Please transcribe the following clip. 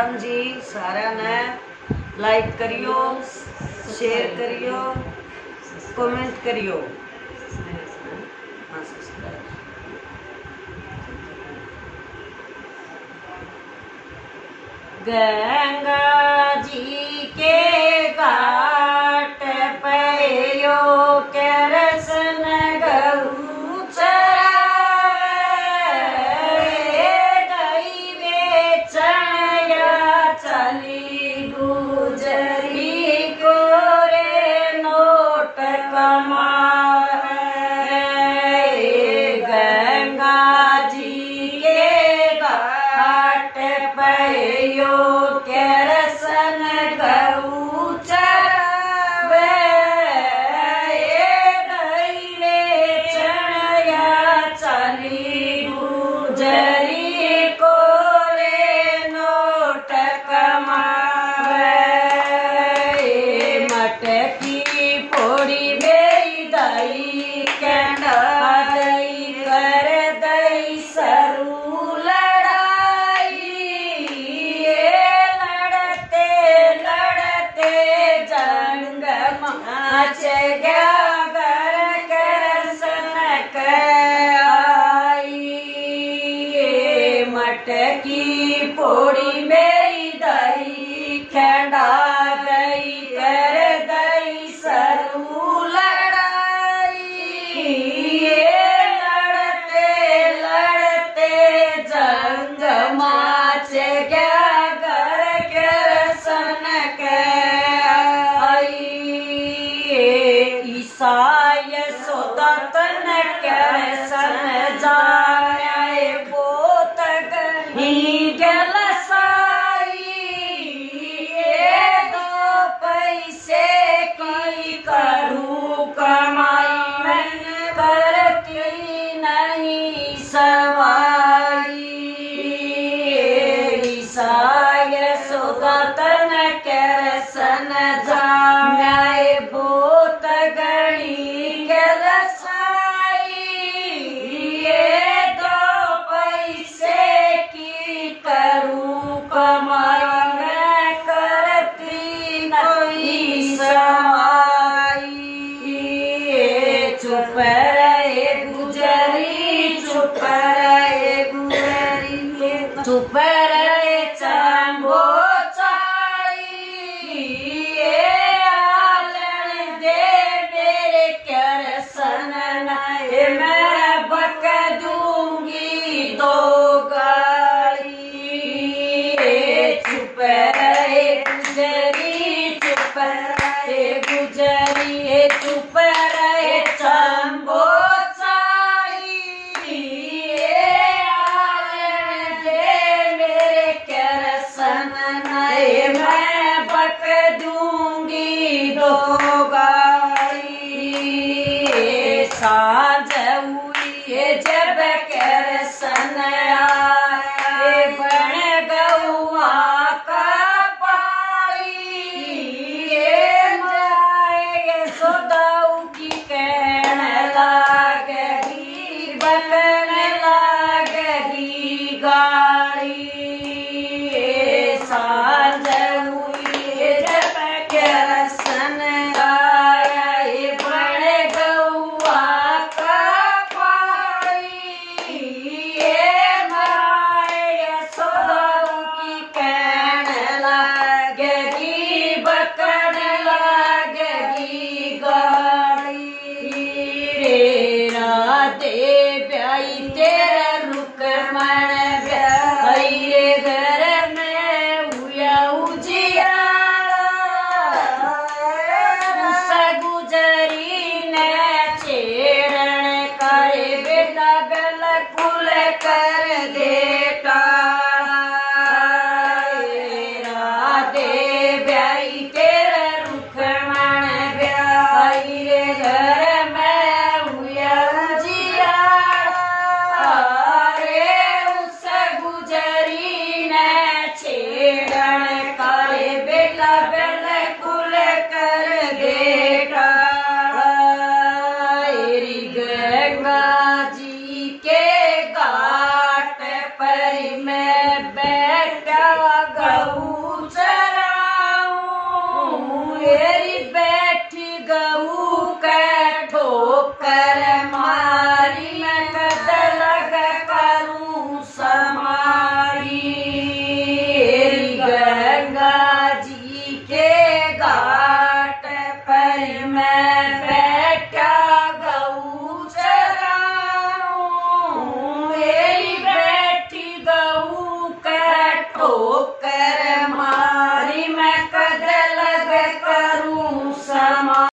राम जी सारा ने लाइक करियो शेयर करियो कमेंट करियो। हाँ, गुजरी को नोट कमा गंगा जी के घाट मटकी पोड़ी कर सन जाए बोत गणी गल ये दो पैसे की करूँ कमाई मैं करती नहीं समाई चुप see साँझ हुई जब कर सन आए गौआ का पाई माए सोदाऊ की कहन लागगी गाड़ी de